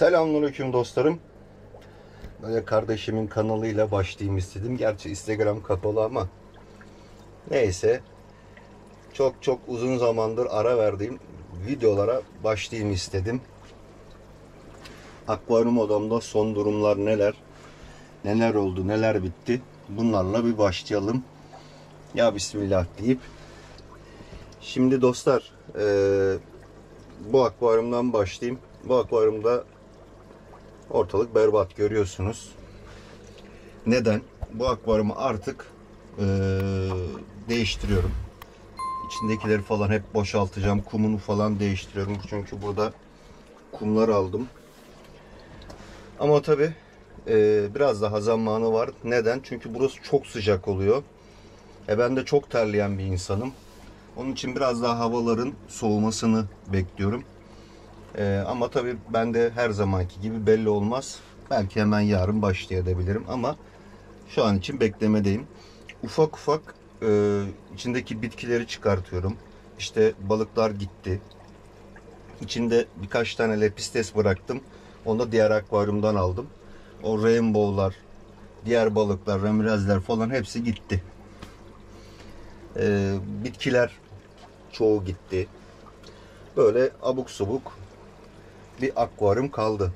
Selamünaleyküm dostlarım. Böyle kardeşimin kanalıyla başlayayım istedim. Gerçi Instagram kapalı ama neyse. Çok çok uzun zamandır ara verdiğim videolara başlayayım istedim. Akvaryum odamda son durumlar neler? Neler oldu, neler bitti? Bunlarla bir başlayalım. Ya Bismillah deyip. Şimdi dostlar, eee bu akvaryumdan başlayayım. Bu akvaryumda ortalık berbat görüyorsunuz. Neden? Bu akvaryumu artık eee, değiştiriyorum. İçindekileri falan hep boşaltacağım. Kumunu falan değiştiriyorum. Çünkü burada kumlar aldım. Ama tabi biraz daha zamanı var. Neden? Çünkü burası çok sıcak oluyor. E ben de çok terleyen bir insanım. Onun için biraz daha havaların soğumasını bekliyorum. Ee, ama tabii ben de her zamanki gibi belli olmaz. Belki hemen yarın başlayabilirim ama şu an için beklemedeyim. Ufak ufak e, içindeki bitkileri çıkartıyorum. İşte balıklar gitti. İçinde birkaç tane lepistes bıraktım. Onu da diğer akvaryumdan aldım. O rainbow'lar, diğer balıklar, ramirezler falan hepsi gitti. Ee, bitkiler çoğu gitti. Böyle abuk subuk bir akvaryum kaldı.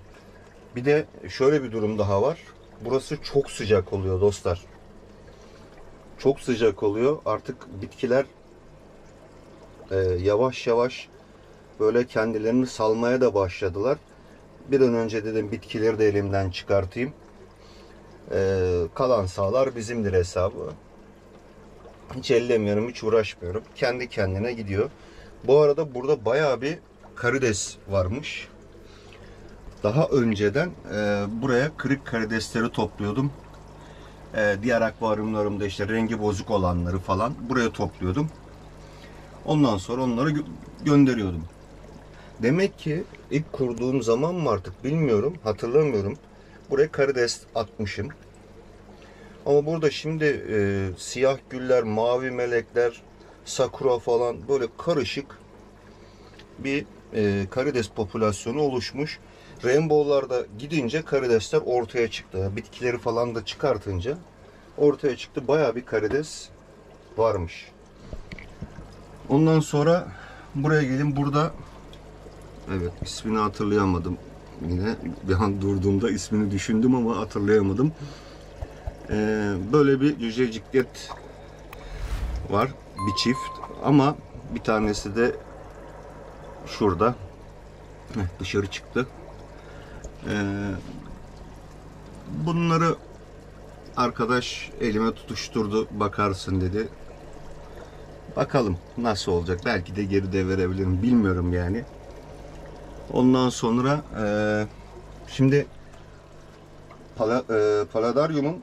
Bir de şöyle bir durum daha var. Burası çok sıcak oluyor dostlar. Çok sıcak oluyor. Artık bitkiler e, yavaş yavaş böyle kendilerini salmaya da başladılar. Bir an önce dedim bitkileri de elimden çıkartayım. E, kalan sağlar bizimdir hesabı. Hiç ellemiyorum, hiç uğraşmıyorum. Kendi kendine gidiyor. Bu arada burada bayağı bir karides varmış. Daha önceden e, buraya kırık karidesleri topluyordum. E, diğer akvaryumlarımda işte rengi bozuk olanları falan buraya topluyordum. Ondan sonra onları gö- gönderiyordum. Demek ki ilk kurduğum zaman mı artık bilmiyorum, hatırlamıyorum. Buraya karides atmışım. Ama burada şimdi e, siyah güller, mavi melekler, sakura falan böyle karışık bir e, karides popülasyonu oluşmuş. Rainbow'larda gidince karidesler ortaya çıktı. Bitkileri falan da çıkartınca ortaya çıktı. Baya bir karides varmış. Ondan sonra buraya gelin. Burada evet ismini hatırlayamadım. Yine bir an durduğumda ismini düşündüm ama hatırlayamadım. Ee, böyle bir cüceciklet var. Bir çift. Ama bir tanesi de şurada. Heh, dışarı çıktı. Ee, bunları arkadaş elime tutuşturdu. Bakarsın dedi. Bakalım nasıl olacak. Belki de geri de verebilirim. Bilmiyorum yani. Ondan sonra e, şimdi Pala, e, Paladaryum'un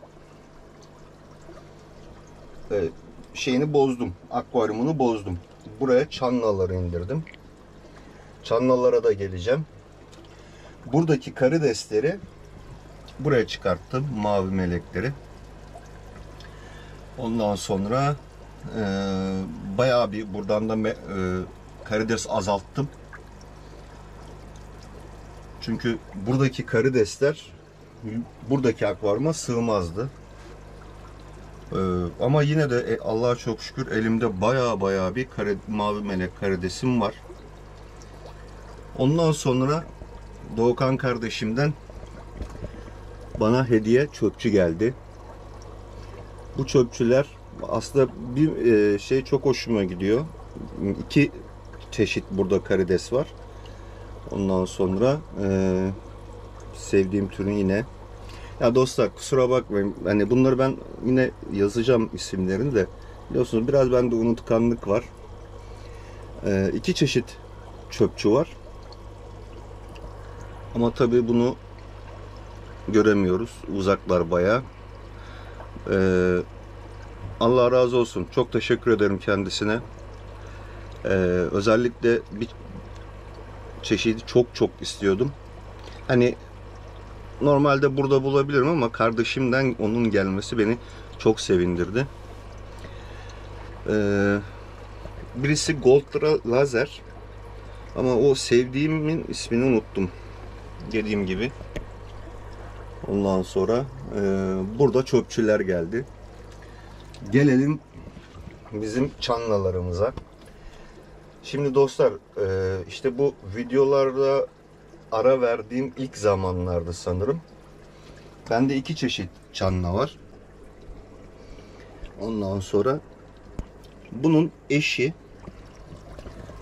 e, şeyini bozdum. Akvaryumunu bozdum. Buraya çanlaları indirdim. Çanlalara da geleceğim. Buradaki karidesleri buraya çıkarttım. Mavi melekleri. Ondan sonra e, bayağı bir buradan da e, karides azalttım. Çünkü buradaki karidesler buradaki akvaryuma sığmazdı. Ee, ama yine de e, Allah'a çok şükür elimde baya baya bir kare, mavi melek karidesim var. Ondan sonra Doğukan kardeşimden bana hediye çöpçü geldi. Bu çöpçüler aslında bir e, şey çok hoşuma gidiyor. İki çeşit burada karides var. Ondan sonra e, sevdiğim türün yine ya dostlar kusura bakmayın. Hani bunları ben yine yazacağım isimlerini de. Biliyorsunuz biraz bende unutkanlık var. Ee, iki çeşit çöpçü var. Ama tabii bunu göremiyoruz. Uzaklar bayağı. Ee, Allah razı olsun. Çok teşekkür ederim kendisine. Ee, özellikle bir çeşidi çok çok istiyordum. Hani normalde burada bulabilirim ama kardeşimden onun gelmesi beni çok sevindirdi. Ee, birisi Gold Lazer ama o sevdiğimin ismini unuttum. Dediğim gibi. Ondan sonra e, burada çöpçüler geldi. Gelelim bizim çanlalarımıza. Şimdi dostlar e, işte bu videolarda ara verdiğim ilk zamanlardı sanırım. Bende iki çeşit çanla var. Ondan sonra bunun eşi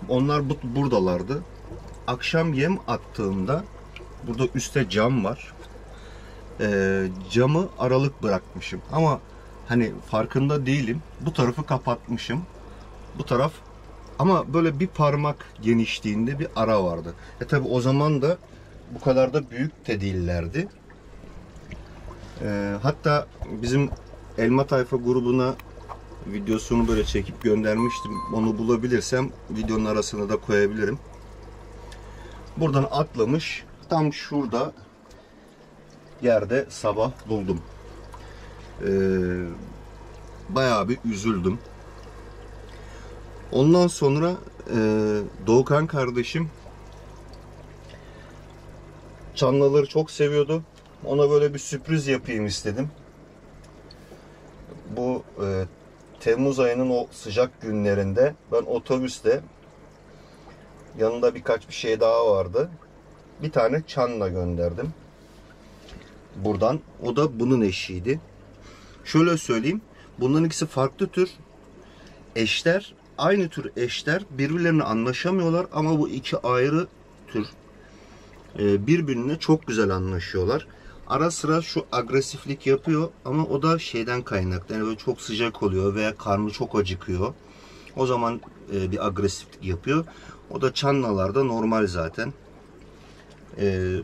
onlar bu, buradalardı. Akşam yem attığımda burada üstte cam var. Ee, camı aralık bırakmışım. Ama hani farkında değilim. Bu tarafı kapatmışım. Bu taraf ama böyle bir parmak genişliğinde bir ara vardı. E tabi o zaman da bu kadar da büyük de değillerdi. Ee, hatta bizim Elma Tayfa grubuna videosunu böyle çekip göndermiştim. Onu bulabilirsem videonun arasına da koyabilirim. Buradan atlamış. Tam şurada yerde sabah buldum. Ee, bayağı bir üzüldüm. Ondan sonra e, Doğukan kardeşim Çanlaları çok seviyordu. Ona böyle bir sürpriz yapayım istedim. Bu e, Temmuz ayının o sıcak günlerinde ben otobüste yanında birkaç bir şey daha vardı. Bir tane çanla gönderdim. Buradan. O da bunun eşiydi. Şöyle söyleyeyim. Bunların ikisi farklı tür eşler. Aynı tür eşler birbirlerine anlaşamıyorlar ama bu iki ayrı tür e, birbirine çok güzel anlaşıyorlar. Ara sıra şu agresiflik yapıyor ama o da şeyden kaynaklı. Yani böyle çok sıcak oluyor veya karnı çok acıkıyor. O zaman e, bir agresiflik yapıyor. O da çanlalarda normal zaten. E,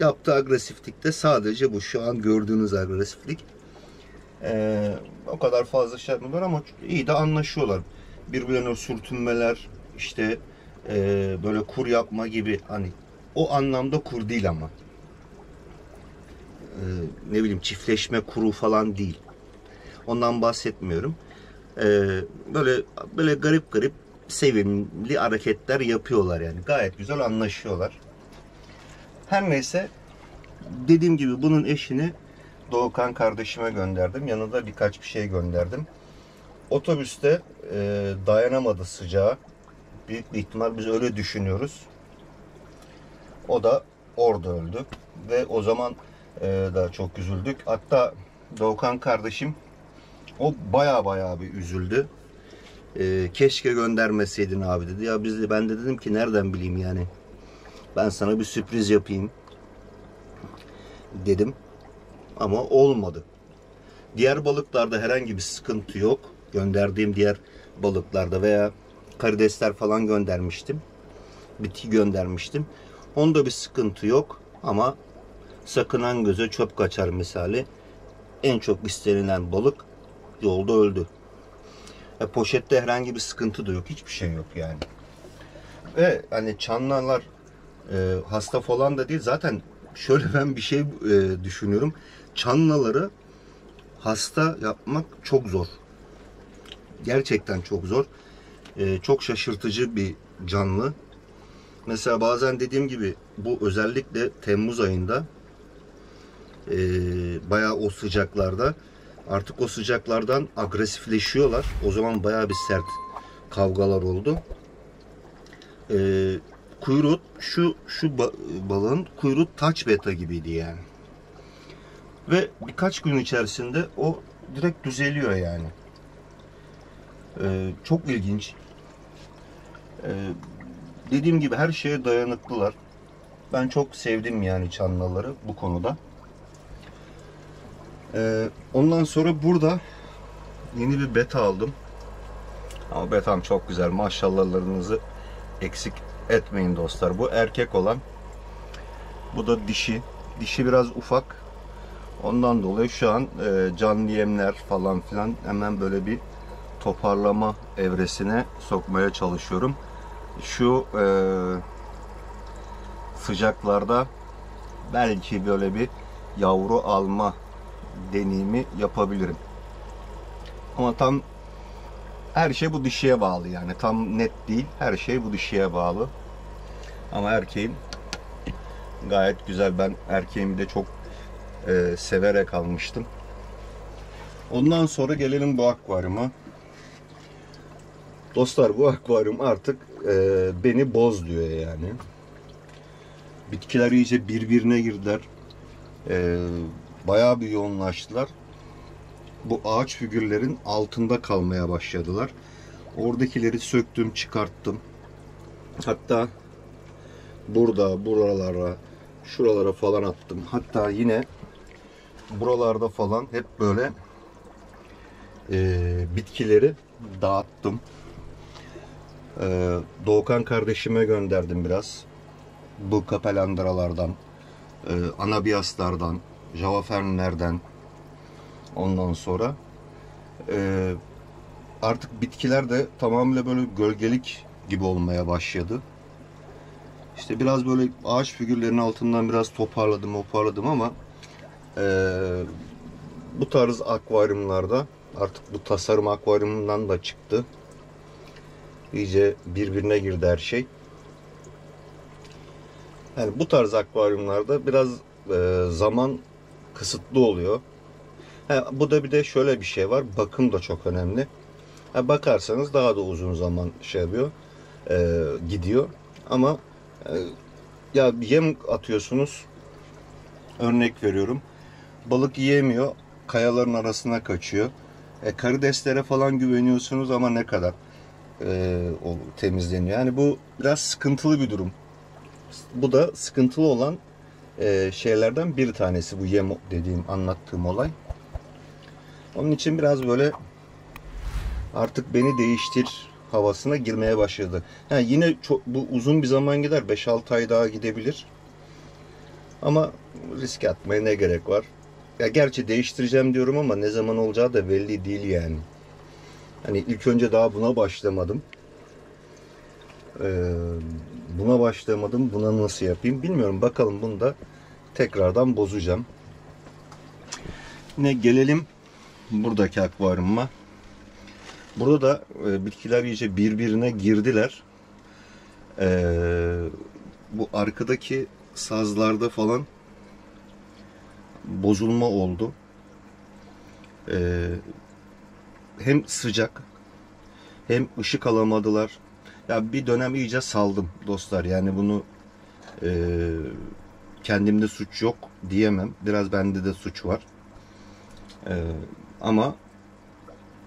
yaptığı agresiflik de sadece bu. Şu an gördüğünüz agresiflik. E, o kadar fazla şey yapmıyorlar ama iyi de anlaşıyorlar. Birbirlerine sürtünmeler, işte e, böyle kur yapma gibi hani o anlamda kur değil ama e, ne bileyim çiftleşme kuru falan değil. Ondan bahsetmiyorum. E, böyle böyle garip garip sevimli hareketler yapıyorlar yani. Gayet güzel anlaşıyorlar. Her neyse dediğim gibi bunun eşini Doğukan kardeşime gönderdim. Yanında birkaç bir şey gönderdim. Otobüste e, dayanamadı sıcağa. Büyük bir ihtimal biz öyle düşünüyoruz. O da orada öldü. Ve o zaman e, da çok üzüldük. Hatta Doğukan kardeşim o baya baya bir üzüldü. E, keşke göndermeseydin abi dedi. Ya biz de, ben de dedim ki nereden bileyim yani. Ben sana bir sürpriz yapayım dedim. Ama olmadı. Diğer balıklarda herhangi bir sıkıntı yok. Gönderdiğim diğer balıklarda veya karidesler falan göndermiştim. Bitki göndermiştim. Onda bir sıkıntı yok ama sakınan göze çöp kaçar misali. En çok istenilen balık yolda öldü. E, poşette herhangi bir sıkıntı da yok. Hiçbir şey yok yani. Ve hani çanlarlar e, hasta falan da değil. Zaten şöyle ben bir şey e, düşünüyorum. Çanlaları hasta yapmak çok zor. Gerçekten çok zor. E, çok şaşırtıcı bir canlı. Mesela bazen dediğim gibi bu özellikle Temmuz ayında e, bayağı o sıcaklarda artık o sıcaklardan agresifleşiyorlar. O zaman bayağı bir sert kavgalar oldu. E, kuyruğu şu şu balığın kuyruğu taç beta gibiydi yani. Ve birkaç gün içerisinde o direkt düzeliyor yani. Ee, çok ilginç. Ee, dediğim gibi her şeye dayanıklılar. Ben çok sevdim yani çanlaları bu konuda. Ee, ondan sonra burada yeni bir beta aldım. Ama betam çok güzel. Maşallahlarınızı eksik etmeyin dostlar. Bu erkek olan. Bu da dişi. Dişi biraz ufak. Ondan dolayı şu an e, canlı yemler falan filan hemen böyle bir toparlama evresine sokmaya çalışıyorum. Şu e, sıcaklarda belki böyle bir yavru alma deneyimi yapabilirim. Ama tam her şey bu dişiye bağlı yani. Tam net değil. Her şey bu dişiye bağlı. Ama erkeğin Gayet güzel. Ben erkeğimi de çok e, severek almıştım. Ondan sonra gelelim bu akvaryuma. Dostlar bu akvaryum artık e, beni boz diyor yani. Bitkiler iyice birbirine girdiler. E, bayağı bir yoğunlaştılar. Bu ağaç figürlerin altında kalmaya başladılar. Oradakileri söktüm, çıkarttım. Hatta burada, buralara, şuralara falan attım. Hatta yine buralarda falan hep böyle e, bitkileri dağıttım. E, Doğukan kardeşime gönderdim biraz. Bu kapelandralardan, e, anabiaslardan, javafernlerden ondan sonra e, artık bitkiler de tamamıyla böyle gölgelik gibi olmaya başladı. İşte biraz böyle ağaç figürlerinin altından biraz toparladım toparladım ama e, bu tarz akvaryumlarda artık bu tasarım akvaryumundan da çıktı. İyice birbirine girdi her şey. Yani bu tarz akvaryumlarda biraz e, zaman kısıtlı oluyor. Ha, bu da bir de şöyle bir şey var. Bakım da çok önemli. Ha, bakarsanız daha da uzun zaman şey yapıyor. E, gidiyor. Ama e, ya yem atıyorsunuz. Örnek veriyorum. Balık yiyemiyor. Kayaların arasına kaçıyor. E, karideslere falan güveniyorsunuz ama ne kadar e, o temizleniyor. Yani bu biraz sıkıntılı bir durum. Bu da sıkıntılı olan e, şeylerden bir tanesi bu yem dediğim anlattığım olay. Onun için biraz böyle artık beni değiştir havasına girmeye başladı. Yani yine çok, bu uzun bir zaman gider. 5-6 ay daha gidebilir. Ama risk atmaya ne gerek var? Ya gerçi değiştireceğim diyorum ama ne zaman olacağı da belli değil yani. Hani ilk önce daha buna başlamadım. Ee, buna başlamadım. Buna nasıl yapayım bilmiyorum. Bakalım bunu da tekrardan bozacağım. Yine gelelim buradaki akvaryuma. Burada da e, bitkiler iyice birbirine girdiler. Ee, bu arkadaki sazlarda falan bozulma oldu. Ee, hem sıcak hem ışık alamadılar. Ya bir dönem iyice saldım dostlar. Yani bunu e, kendimde suç yok diyemem. Biraz bende de suç var. E, ama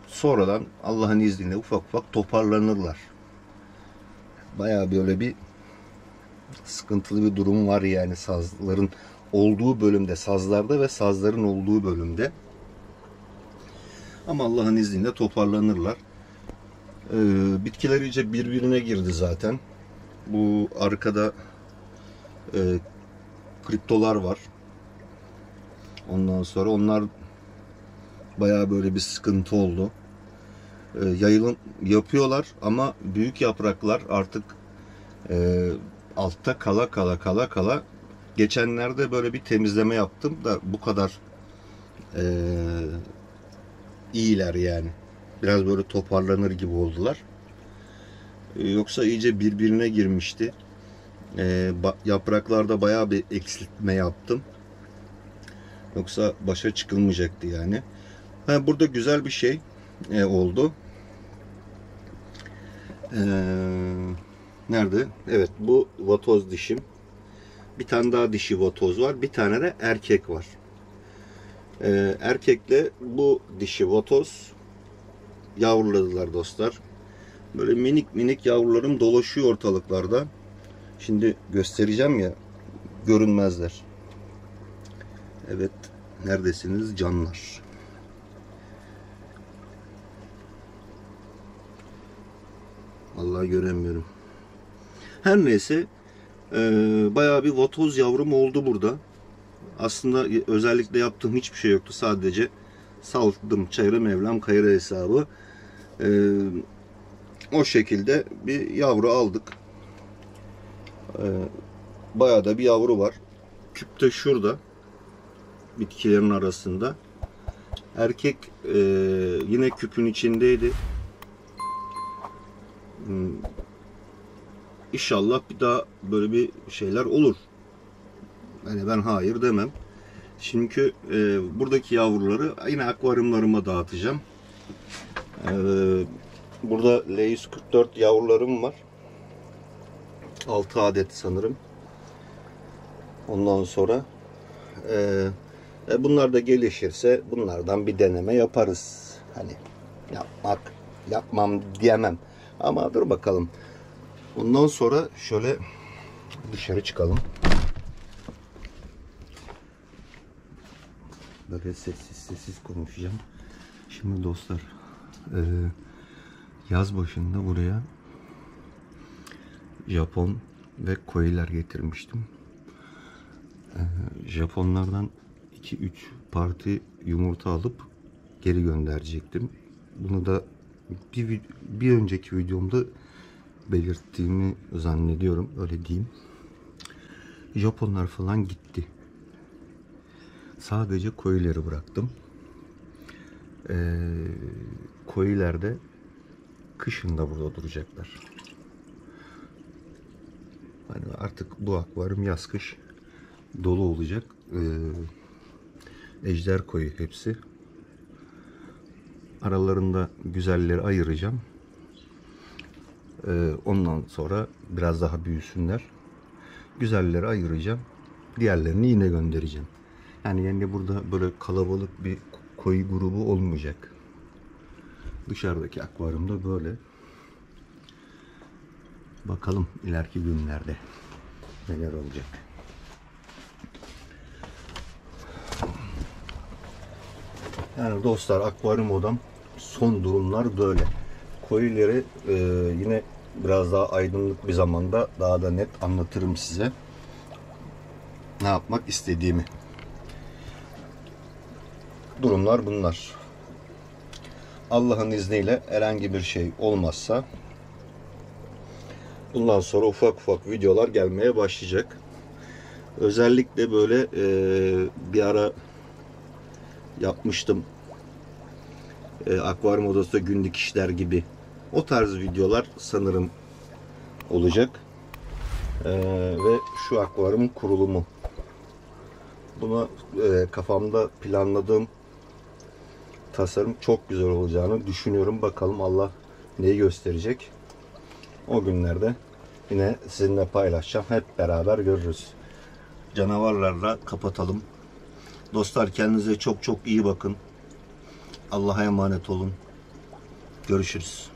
sonradan Allah'ın izniyle ufak ufak toparlanırlar. Baya böyle bir sıkıntılı bir durum var yani sazların olduğu bölümde, sazlarda ve sazların olduğu bölümde. Ama Allah'ın izniyle toparlanırlar. Ee, bitkiler iyice birbirine girdi zaten. Bu arkada e, kriptolar var. Ondan sonra onlar bayağı böyle bir sıkıntı oldu. Ee, yayılım yapıyorlar ama büyük yapraklar artık e, altta kala kala kala kala geçenlerde böyle bir temizleme yaptım da bu kadar e, iyiler yani. Biraz böyle toparlanır gibi oldular. E, yoksa iyice birbirine girmişti. E, yapraklarda bayağı bir eksiltme yaptım. Yoksa başa çıkılmayacaktı yani. Ha, burada güzel bir şey e, oldu. Ee, nerede? Evet bu vatoz dişim. Bir tane daha dişi vatoz var. Bir tane de erkek var. Ee, erkekle bu dişi vatoz yavruladılar dostlar. Böyle minik minik yavrularım dolaşıyor ortalıklarda. Şimdi göstereceğim ya görünmezler. Evet neredesiniz canlar? Vallahi göremiyorum. Her neyse e, bayağı bir vatoz yavrum oldu burada. Aslında özellikle yaptığım hiçbir şey yoktu. Sadece saldım çayırı mevlam kayırı hesabı. E, o şekilde bir yavru aldık. E, bayağı da bir yavru var. Küp de şurada. Bitkilerin arasında. Erkek e, yine küpün içindeydi. Hmm. İnşallah bir daha böyle bir şeyler olur. Yani ben hayır demem. Çünkü e, buradaki yavruları yine akvaryumlarıma dağıtacağım. E, burada L144 yavrularım var. 6 adet sanırım. Ondan sonra e, e, bunlar da gelişirse bunlardan bir deneme yaparız. Hani yapmak, yapmam diyemem. Ama dur bakalım. Ondan sonra şöyle dışarı çıkalım. Böyle sessiz sessiz konuşacağım. Şimdi dostlar e, yaz başında buraya Japon ve koyiler getirmiştim. E, Japonlardan 2-3 parti yumurta alıp geri gönderecektim. Bunu da bir, bir önceki videomda belirttiğimi zannediyorum. Öyle diyeyim. Japonlar falan gitti. Sadece koyileri bıraktım. Ee, koyiler de kışın da burada duracaklar. Hani artık bu akvaryum yaz kış dolu olacak. Ee, ejder koyu hepsi. Aralarında güzelleri ayıracağım. Ee, ondan sonra biraz daha büyüsünler. Güzelleri ayıracağım. Diğerlerini yine göndereceğim. Yani yani burada böyle kalabalık bir koyu grubu olmayacak. Dışarıdaki akvaryumda böyle. Bakalım ileriki günlerde neler olacak. Yani dostlar akvaryum odam son durumlar böyle. Koyuları e, yine biraz daha aydınlık bir zamanda daha da net anlatırım size. Ne yapmak istediğimi. Durumlar bunlar. Allah'ın izniyle herhangi bir şey olmazsa bundan sonra ufak ufak videolar gelmeye başlayacak. Özellikle böyle e, bir ara yapmıştım. E, akvaryum odasında günlük işler gibi. O tarz videolar sanırım olacak. E, ve şu akvaryum kurulumu. Buna e, kafamda planladığım tasarım çok güzel olacağını düşünüyorum. Bakalım Allah neyi gösterecek. O günlerde yine sizinle paylaşacağım. Hep beraber görürüz. Canavarlarla kapatalım. Dostlar kendinize çok çok iyi bakın. Allah'a emanet olun. Görüşürüz.